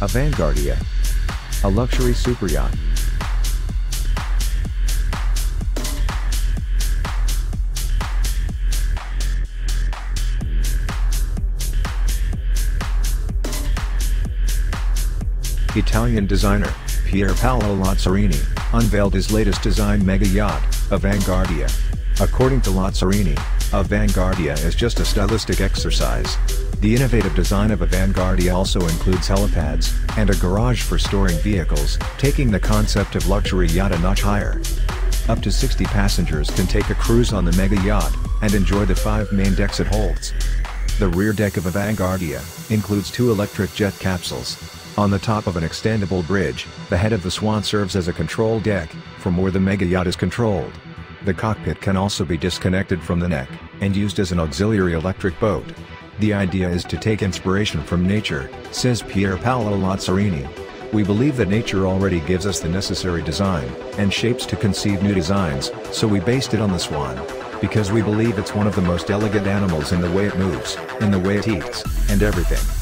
Avanguardia. A luxury superyacht. Italian designer, Pier Paolo Lazzarini, unveiled his latest design mega yacht, Avanguardia. According to Lazzarini, Avanguardia is just a stylistic exercise. The innovative design of Avanguardia also includes helipads, and a garage for storing vehicles, taking the concept of luxury yacht a notch higher. Up to 60 passengers can take a cruise on the mega yacht, and enjoy the five main decks it holds. The rear deck of Avanguardia includes two electric jet capsules. On the top of an extendable bridge, the head of the Swan serves as a control deck, from where the mega yacht is controlled. The cockpit can also be disconnected from the neck, and used as an auxiliary electric boat. The idea is to take inspiration from nature, says Pier Paolo Lazzarini. We believe that nature already gives us the necessary design, and shapes to conceive new designs, so we based it on the swan. Because we believe it's one of the most elegant animals in the way it moves, in the way it eats, and everything.